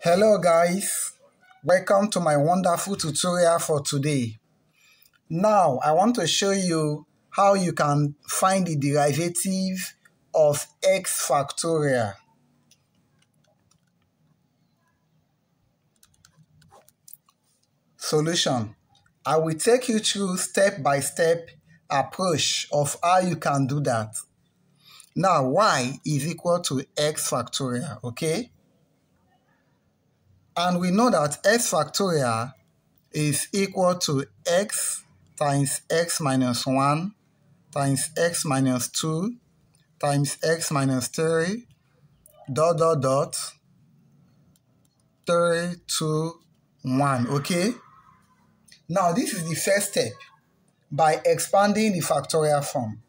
Hello guys, welcome to my wonderful tutorial for today. Now I want to show you how you can find the derivative of x factorial. Solution. I will take you through step-by-step approach of how you can do that. Now y is equal to x factorial, okay? And we know that x factorial is equal to x times x minus 1 times x minus 2 times x minus 3 dot dot dot 3, 2, 1, okay? Now this is the first step by expanding the factorial form.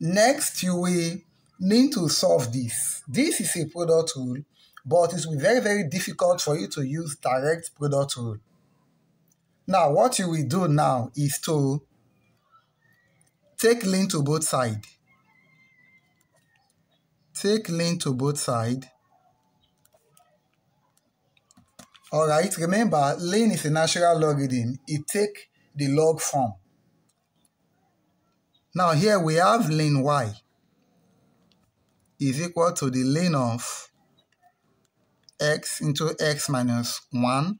Next, you will need to solve this. This is a product rule, but it will be very, very difficult for you to use direct product rule. Now, what you will do now is to take ln to both sides. Take ln to both sides. All right, remember, ln is a natural logarithm. It take the log form. Now here we have ln y is equal to the ln of x into x minus 1,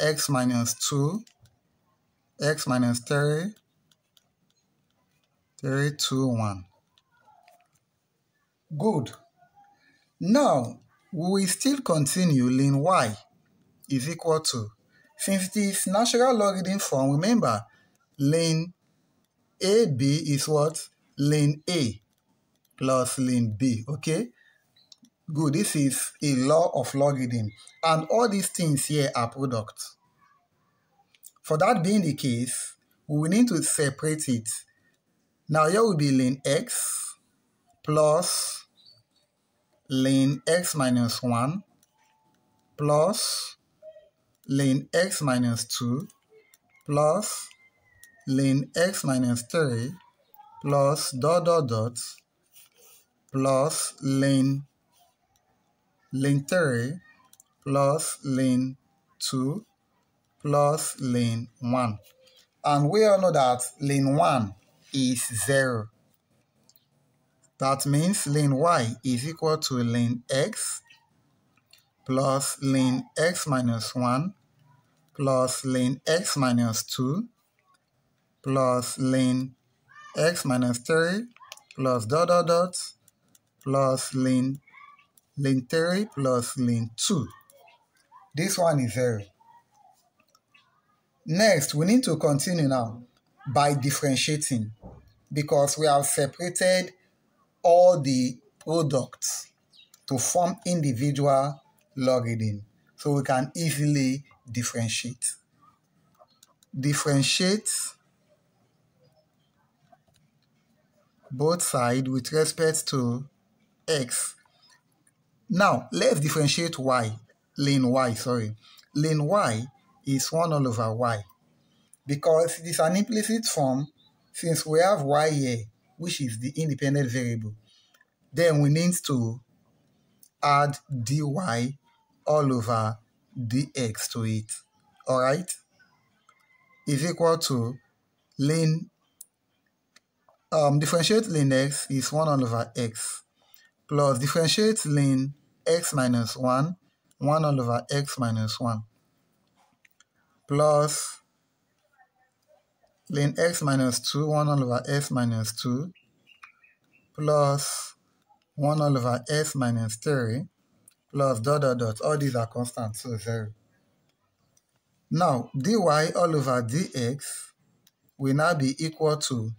x minus 2, x minus 3, 3, 2, 1. Good. Now, we still continue ln y is equal to, since this natural logarithm form, remember, ln AB is what? Ln A plus ln B, okay? Good, this is a law of logarithm. And all these things here are products. For that being the case, we need to separate it. Now here will be ln x plus ln x minus 1 plus ln x minus 2 plus ln x minus 3 plus dot dot dot plus ln ln 3 plus ln 2 plus ln 1. And we all know that ln 1 is 0. That means ln y is equal to ln x plus ln x minus 1 plus ln x minus 2 plus ln x minus 3 plus dot dot dot plus ln ln 3 plus ln 2. This one is 0. Next, we need to continue now by differentiating because we have separated all the products to form individual logarithm. So we can easily differentiate. Differentiate both sides with respect to x. Now, let's differentiate y, ln y, sorry. Ln y is 1 all over y because it is an implicit form since we have y here, which is the independent variable. Then we need to add dy all over dx to it. All right? Is equal to ln um, differentiate ln x is 1 all over x plus differentiate ln x minus 1, 1 all over x minus 1 plus ln x minus 2, 1 all over s minus 2 plus 1 all over s minus 3 plus dot dot dot. All these are constant, so 0. Now, dy all over dx will now be equal to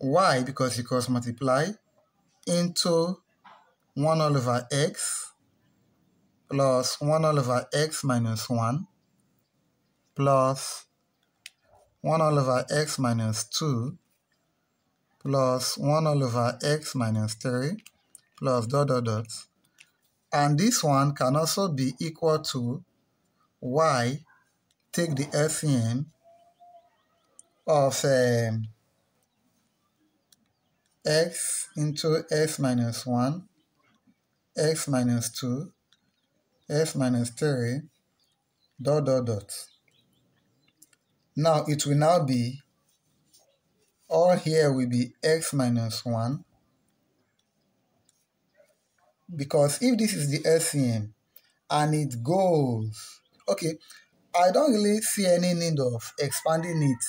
y because it cross multiply into 1 all over x plus 1 all over x minus 1 plus 1 all over x minus 2 plus 1 all over x minus 3 plus dot dot dot. And this one can also be equal to y, take the LCM of um, x into x minus 1, x minus 2, x minus 3, dot dot dot. Now it will now be, all here will be x minus 1, because if this is the LCM and it goes, okay, I don't really see any need of expanding it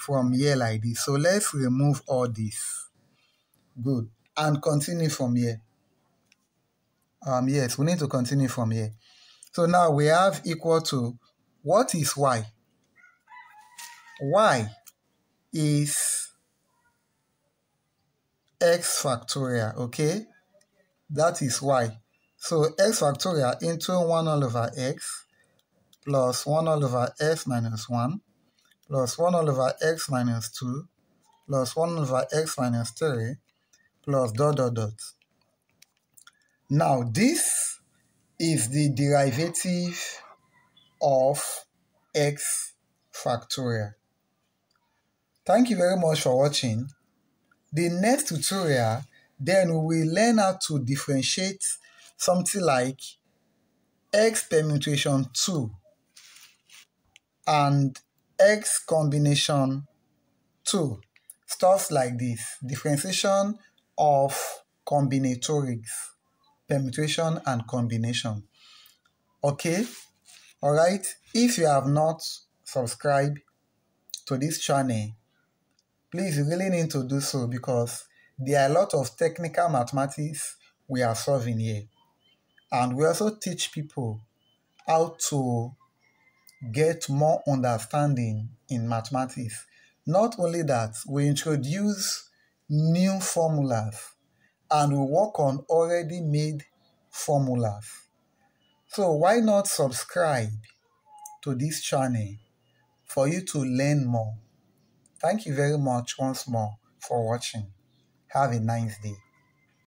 from here like this. So let's remove all this. Good. And continue from here. Um, yes, we need to continue from here. So now we have equal to, what is y? y is x factorial, okay? That is y. So x factorial into 1 all over x plus 1 all over x minus 1 plus 1 all over x minus 2 plus 1 over x minus 3 plus dot dot dot. Now this is the derivative of x factorial. Thank you very much for watching. The next tutorial, then we will learn how to differentiate something like x permutation 2 and x combination 2. Stuff like this. Differentiation of combinatorics, permutation and combination. Okay? Alright? If you have not subscribed to this channel, please you really need to do so because there are a lot of technical mathematics we are solving here. And we also teach people how to get more understanding in mathematics. Not only that, we introduce new formulas and we work on already made formulas. So why not subscribe to this channel for you to learn more. Thank you very much once more for watching. Have a nice day.